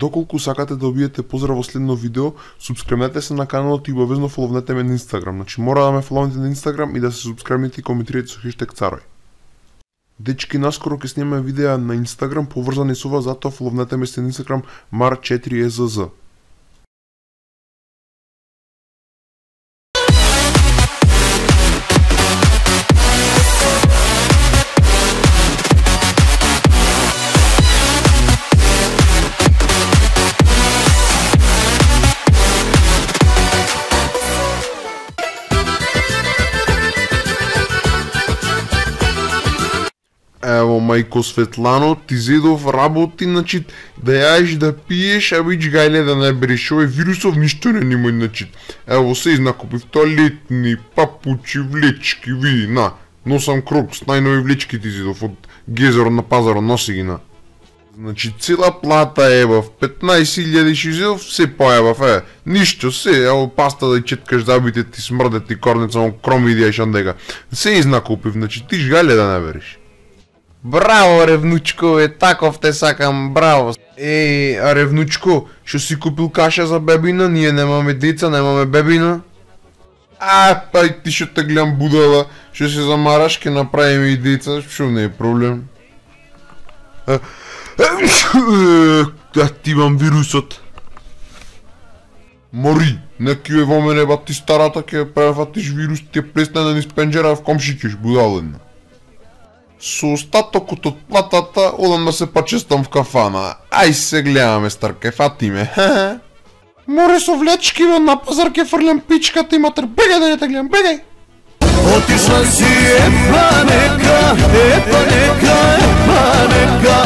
Доколку сакате да добиете поздрав во следно видео, субскрибнете се на каналот и обавезно фоловнете ме на Инстаграм. Значи мора да ме фоловнете на Инстаграм и да се субскрибнете и коментирате со хештег царој. Дечки, наскоро ќе снимаме видеа на Инстаграм поврзани со ова, затоа фоловнете ме се на Инстаграм mar4ezz. Мајко Светлано, ти зедов работи, значи, да јаеш да пиеш, а вич гајле да не береш овој вирусов, ништо не нимој, значи. Ево, се изнакупив тоалетни, папучи, влечки, види, на, носам крокс, најнови влечки ти зедов од гезер на пазаро, носи ги на. Значи, цела плата ебав, 15.000 шизелов, се поебав, е, ништо, се, ево, паста да четкаш забите ти смрдет ти корнеца, он кроми идеја шандега. Се изнакупив, значи, ти гајле да не береш. Браво, ревнучко, е таков те сакам, браво. Еј, а ревнучко, што си купил каша за бебина, ние немаме деца, немаме бебина. А, пај ти што те гледам будала, што се замараш, ке направиме и деца, што не е проблем. А, да ти имам вирусот. Мори, неки е во мене бати старата, ке префатиш вирус, ти плесне да низ пенџера в комшикиш, будалена. Со остатокот од платата одам да се почестам в кафана. Ај се гледаме старке, фати ме. Море со влечки во на пазар ке фрлям пичката и матер. Бегај да не те гледам, бегај. Отишла си е па нека, е па нека, е па нека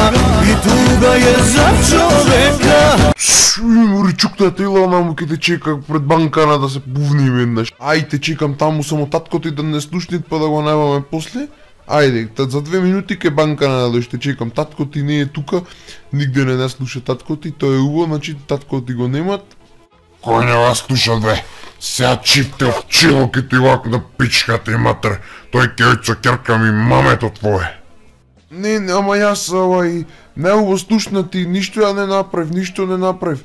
И туга е за човека Шуј, мори чуктата ила наму ке те чека пред банкана да се пувни веднаш. Ај те чекам таму само таткото и да не слушнит па да го најмаме после. Ајде, та за две минути ке банка на да ще чекам. Татко ти не е тука, нигде не не слуша татко ти, тој е убаво, значи татко ти го немат. Кој не вас слуша бе? Сега чипте чело ке ти вакна пичката и матер. Тој ке ојцо керка ми мамето твое. Не, не, ама јас овај не убаво слушна ти, ништо ја не направив, ништо не направив.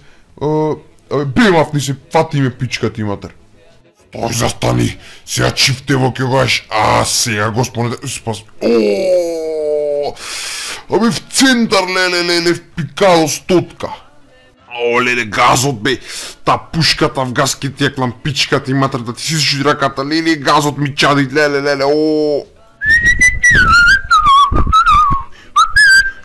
Бемав ни се фати ме пичката и матер. Тој застани, сега чифте во ке гаш, а сега господе, спас. О, Абе в центар, леле, леле, в пикало стотка. О, леле, газот бе, та пушката в газ ке теклам, пичката и матер, да ти си раката, леле, газот ми чади, леле, леле, о.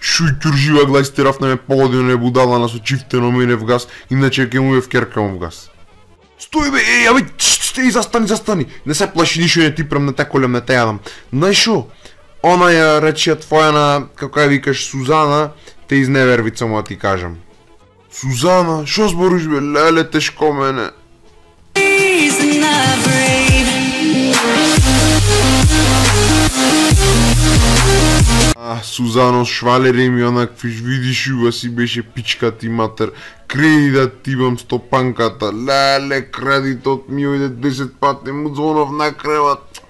Шуј тюржива глај стерав на ме погоди не будала на со чифте на мене в газ, иначе ке му е в керкам в газ. Стој бе, еј, абе, стеј, застани, застани. Не се плаши, ништо не ти прам, на те колем, не те јадам. Знаеш шо? Она ја речија твоја на, како ја викаш, Сузана, те изневерви само да ти кажам. Сузана, шо збориш бе, леле тешко мене. А, Сузано швалери ми онакви видиш ува си беше пичка ти матер. Кредитот да ти имам стопанката. Леле, кредитот ми ојде 10 пати, му звонов на креват.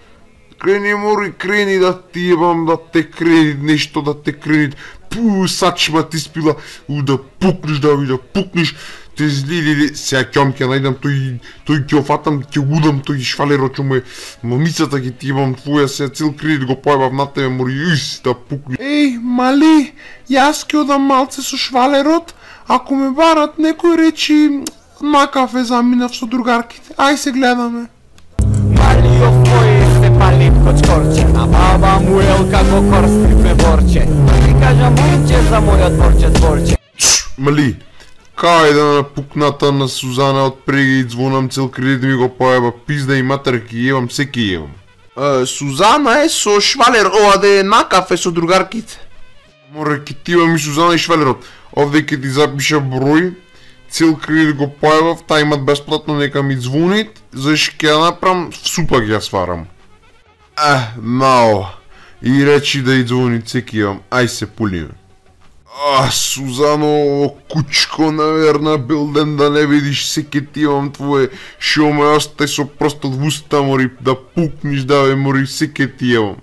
Крени мори, крени да ти имам да те кредит, нешто да те кредит. Пу, сачма ти спила, у да пукнеш да ви да пукнеш. Те злили, сега ќом ќе најдам тој, тој ќе офатам, ќе удам тој швалеро што му е мамицата ќе ти имам твоја се цел кредит го појавав на тебе, мори, ис, да пукне. Еј, мали, јас ќе одам малце со швалерот, ако ме барат некој речи на кафе заминав со другарките. Ај се гледаме. Малио твој се пали под скорче А баба му ел како корстри ме борче Кажа момче за мојот дворче дворче Мали, кај да на пукната на Сузана од преги и звонам цел кредит ми го појаба пизда и матер ки јевам, се ки јевам. Е, Сузана е со швалер, ова да е на кафе со другарките. Море ки ти имам и Сузана и Швелерот. Овде ке ти запиша број, цел кредит го појавав, та имат бесплатно нека ми звонит, заш ќе ја направам, супа ќе ја сварам. Е, нао и речи да идвони цекивам, ај се пулиме. А, Сузано, кучко, наверно, бил ден да не видиш секи кетивам твое, шо ме остај со просто двуста мори, да пукниш да ве мори, секи кетивам.